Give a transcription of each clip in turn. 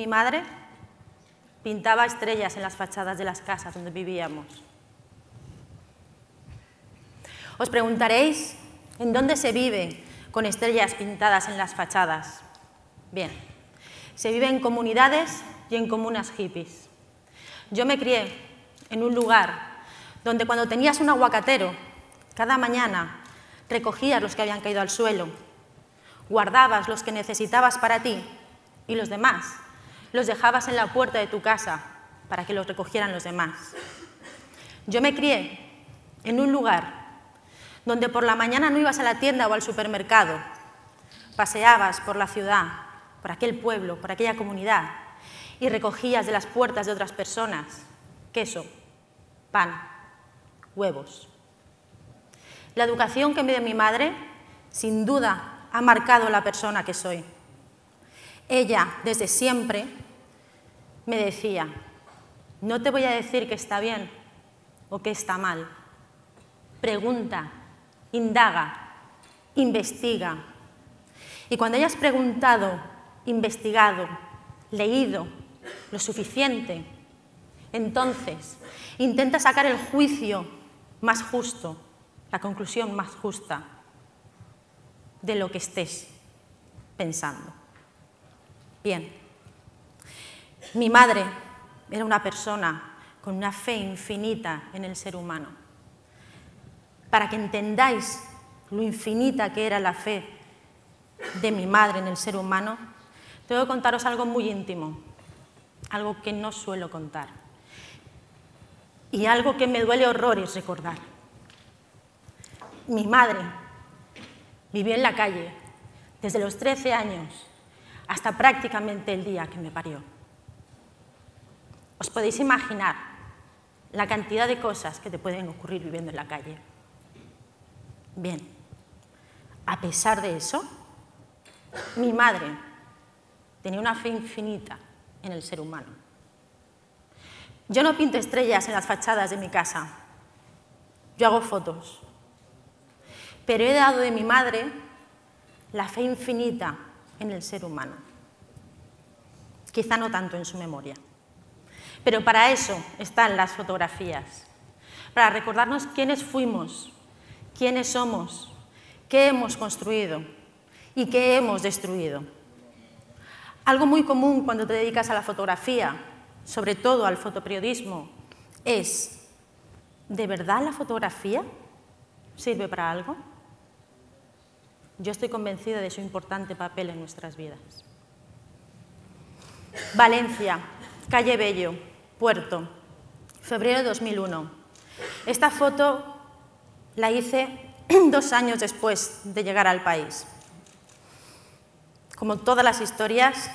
Mi madre pintaba estrellas en las fachadas de las casas donde vivíamos. Os preguntaréis en dónde se vive con estrellas pintadas en las fachadas. Bien, se vive en comunidades y en comunas hippies. Yo me crié en un lugar donde cuando tenías un aguacatero, cada mañana recogías los que habían caído al suelo, guardabas los que necesitabas para ti y los demás los dejabas en la puerta de tu casa para que los recogieran los demás. Yo me crié en un lugar donde por la mañana no ibas a la tienda o al supermercado, paseabas por la ciudad, por aquel pueblo, por aquella comunidad y recogías de las puertas de otras personas queso, pan, huevos. La educación que me dio mi madre, sin duda, ha marcado la persona que soy. Ella, desde siempre, me decía, no te voy a decir que está bien o que está mal. Pregunta, indaga, investiga. Y cuando hayas preguntado, investigado, leído lo suficiente, entonces intenta sacar el juicio más justo, la conclusión más justa de lo que estés pensando. Bien, mi madre era una persona con una fe infinita en el ser humano. Para que entendáis lo infinita que era la fe de mi madre en el ser humano, tengo que contaros algo muy íntimo, algo que no suelo contar y algo que me duele horrores recordar. Mi madre vivió en la calle desde los 13 años hasta prácticamente el día que me parió. Os podéis imaginar la cantidad de cosas que te pueden ocurrir viviendo en la calle. Bien, a pesar de eso, mi madre tenía una fe infinita en el ser humano. Yo no pinto estrellas en las fachadas de mi casa, yo hago fotos, pero he dado de mi madre la fe infinita en el ser humano, quizá no tanto en su memoria. Pero para eso están las fotografías, para recordarnos quiénes fuimos, quiénes somos, qué hemos construido y qué hemos destruido. Algo muy común cuando te dedicas a la fotografía, sobre todo al fotoperiodismo, es, ¿de verdad la fotografía sirve para algo? Yo estoy convencida de su importante papel en nuestras vidas. Valencia, calle Bello, Puerto, febrero de 2001. Esta foto la hice dos años después de llegar al país. Como todas las historias,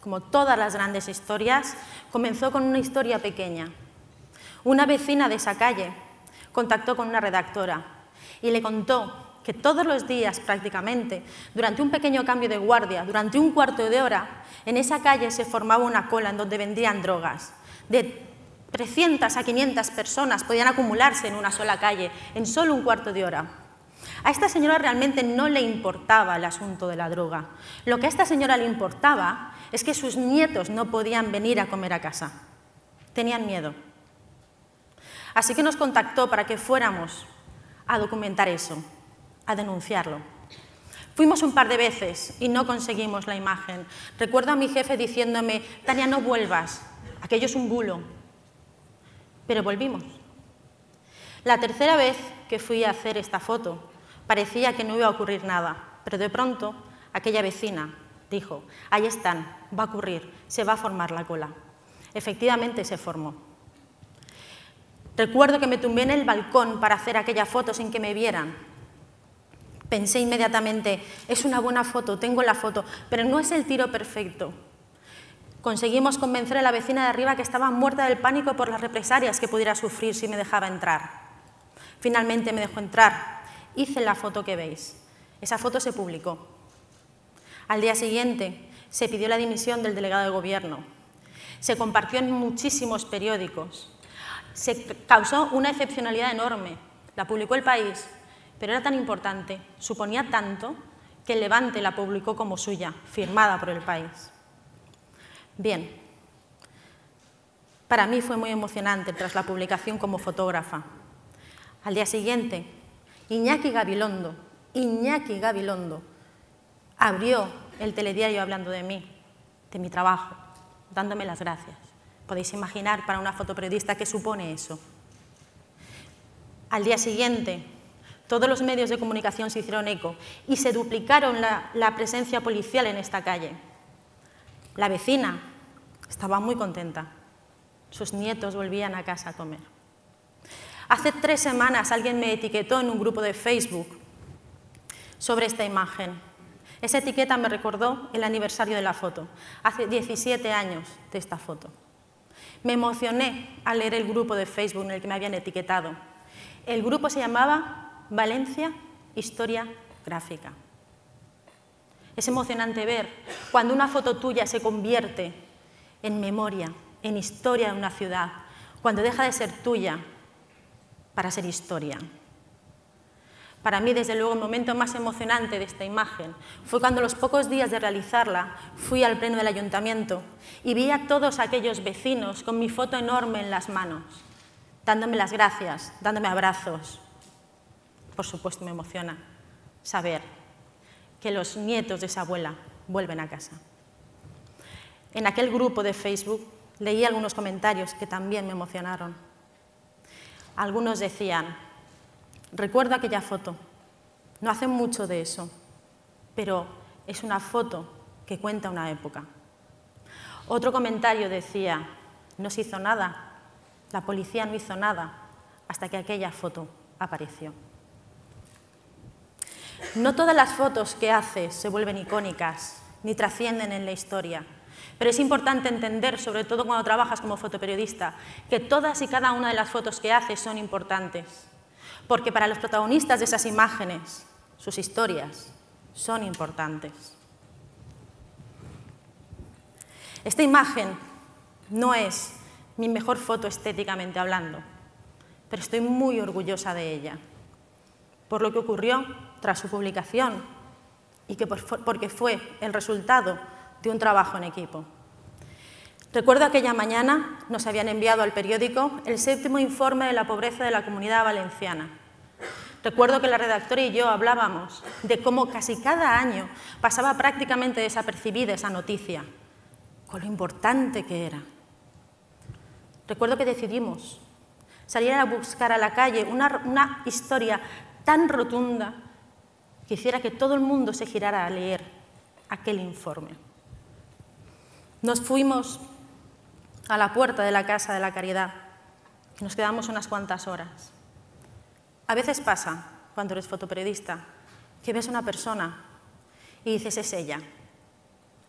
como todas las grandes historias, comenzó con una historia pequeña. Una vecina de esa calle contactó con una redactora y le contó que todos los días prácticamente, durante un pequeño cambio de guardia, durante un cuarto de hora, en esa calle se formaba una cola en donde vendían drogas de 300 a 500 personas podían acumularse en una sola calle en solo un cuarto de hora. A esta señora realmente no le importaba el asunto de la droga. Lo que a esta señora le importaba es que sus nietos no podían venir a comer a casa. Tenían miedo. Así que nos contactó para que fuéramos a documentar eso, a denunciarlo. Fuimos un par de veces y no conseguimos la imagen. Recuerdo a mi jefe diciéndome, Tania, no vuelvas, aquello es un bulo. Pero volvimos. La tercera vez que fui a hacer esta foto, parecía que no iba a ocurrir nada, pero de pronto aquella vecina dijo, ahí están, va a ocurrir, se va a formar la cola. Efectivamente se formó. Recuerdo que me tumbé en el balcón para hacer aquella foto sin que me vieran. Pensé inmediatamente, es una buena foto, tengo la foto, pero no es el tiro perfecto. Conseguimos convencer a la vecina de arriba que estaba muerta del pánico por las represalias que pudiera sufrir si me dejaba entrar. Finalmente me dejó entrar. Hice la foto que veis. Esa foto se publicó. Al día siguiente se pidió la dimisión del delegado de gobierno. Se compartió en muchísimos periódicos. Se causó una excepcionalidad enorme. La publicó el país, pero era tan importante, suponía tanto, que el Levante la publicó como suya, firmada por el país. Bien, para mí fue muy emocionante tras la publicación como fotógrafa. Al día siguiente, Iñaki Gabilondo, Iñaki Gabilondo, abrió el telediario hablando de mí, de mi trabajo, dándome las gracias. Podéis imaginar para una fotoperiodista qué supone eso. Al día siguiente, todos los medios de comunicación se hicieron eco y se duplicaron la, la presencia policial en esta calle. La vecina estaba muy contenta. Sus nietos volvían a casa a comer. Hace tres semanas alguien me etiquetó en un grupo de Facebook sobre esta imagen. Esa etiqueta me recordó el aniversario de la foto, hace 17 años de esta foto. Me emocioné al leer el grupo de Facebook en el que me habían etiquetado. El grupo se llamaba Valencia Historia Gráfica. Es emocionante ver cuando una foto tuya se convierte en memoria, en historia de una ciudad, cuando deja de ser tuya para ser historia. Para mí, desde luego, el momento más emocionante de esta imagen fue cuando, los pocos días de realizarla, fui al pleno del ayuntamiento y vi a todos aquellos vecinos con mi foto enorme en las manos, dándome las gracias, dándome abrazos. Por supuesto, me emociona saber que los nietos de esa abuela vuelven a casa. En aquel grupo de Facebook leí algunos comentarios que también me emocionaron. Algunos decían, recuerdo aquella foto, no hace mucho de eso, pero es una foto que cuenta una época. Otro comentario decía, no se hizo nada, la policía no hizo nada hasta que aquella foto apareció. No todas las fotos que haces se vuelven icónicas ni trascienden en la historia, pero es importante entender, sobre todo cuando trabajas como fotoperiodista, que todas y cada una de las fotos que haces son importantes, porque para los protagonistas de esas imágenes, sus historias son importantes. Esta imagen no es mi mejor foto estéticamente hablando, pero estoy muy orgullosa de ella, por lo que ocurrió tras su publicación y que porque fue el resultado de un trabajo en equipo. Recuerdo aquella mañana nos habían enviado al periódico el séptimo informe de la pobreza de la comunidad valenciana. Recuerdo que la redactora y yo hablábamos de cómo casi cada año pasaba prácticamente desapercibida esa noticia, con lo importante que era. Recuerdo que decidimos salir a buscar a la calle una, una historia tan rotunda que hiciera que todo el mundo se girara a leer aquel informe. Nos fuimos a la puerta de la Casa de la Caridad y nos quedamos unas cuantas horas. A veces pasa, cuando eres fotoperiodista, que ves a una persona y dices, es ella.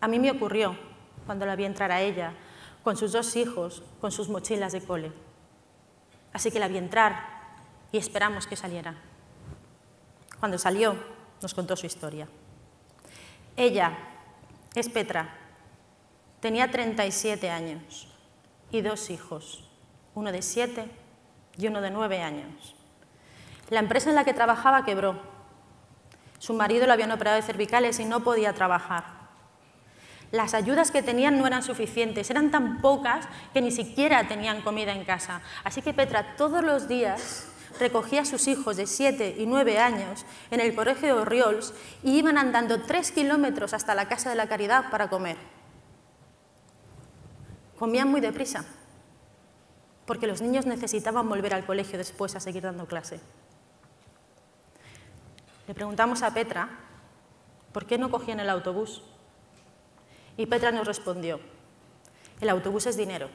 A mí me ocurrió cuando la vi entrar a ella, con sus dos hijos, con sus mochilas de cole. Así que la vi entrar y esperamos que saliera. Cuando salió, nos contó su historia. Ella es Petra, tenía 37 años y dos hijos, uno de 7 y uno de 9 años. La empresa en la que trabajaba quebró. Su marido lo habían operado de cervicales y no podía trabajar. Las ayudas que tenían no eran suficientes, eran tan pocas que ni siquiera tenían comida en casa. Así que Petra todos los días recogía a sus hijos de 7 y 9 años en el colegio de Orriols y iban andando 3 kilómetros hasta la Casa de la Caridad para comer. Comían muy deprisa, porque los niños necesitaban volver al colegio después a seguir dando clase. Le preguntamos a Petra por qué no cogían el autobús. Y Petra nos respondió, el autobús es dinero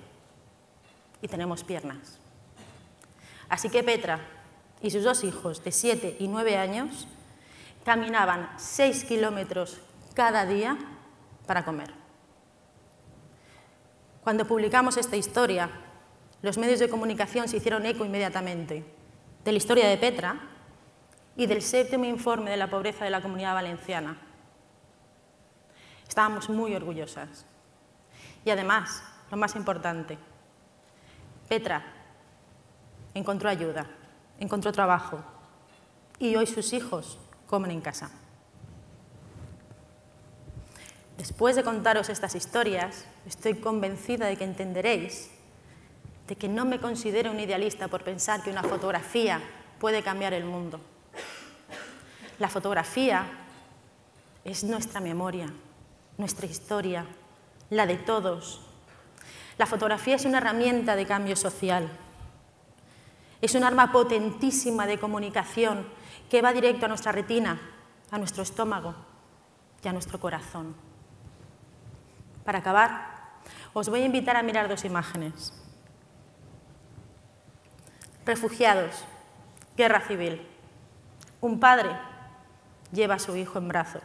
y tenemos piernas. Así que Petra y sus dos hijos de 7 y 9 años caminaban 6 kilómetros cada día para comer. Cuando publicamos esta historia, los medios de comunicación se hicieron eco inmediatamente de la historia de Petra y del séptimo informe de la pobreza de la comunidad valenciana. Estábamos muy orgullosas. Y además, lo más importante, Petra encontró ayuda, encontró trabajo y hoy sus hijos comen en casa. Después de contaros estas historias, estoy convencida de que entenderéis de que no me considero un idealista por pensar que una fotografía puede cambiar el mundo. La fotografía es nuestra memoria, nuestra historia, la de todos. La fotografía es una herramienta de cambio social. Es un arma potentísima de comunicación que va directo a nuestra retina, a nuestro estómago y a nuestro corazón. Para acabar, os voy a invitar a mirar dos imágenes. Refugiados, guerra civil. Un padre lleva a su hijo en brazos.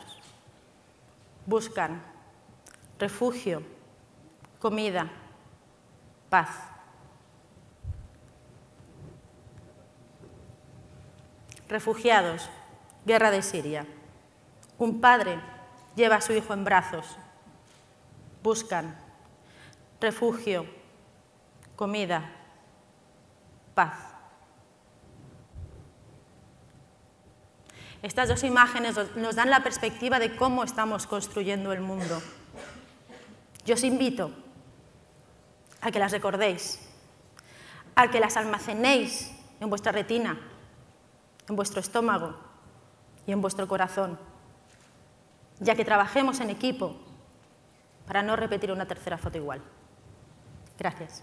Buscan refugio, comida, paz. Refugiados, guerra de Siria. Un padre lleva a su hijo en brazos. Buscan refugio, comida, paz. Estas dos imágenes nos dan la perspectiva de cómo estamos construyendo el mundo. Yo os invito a que las recordéis, a que las almacenéis en vuestra retina, en vuestro estómago y en vuestro corazón, ya que trabajemos en equipo para no repetir una tercera foto igual. Gracias.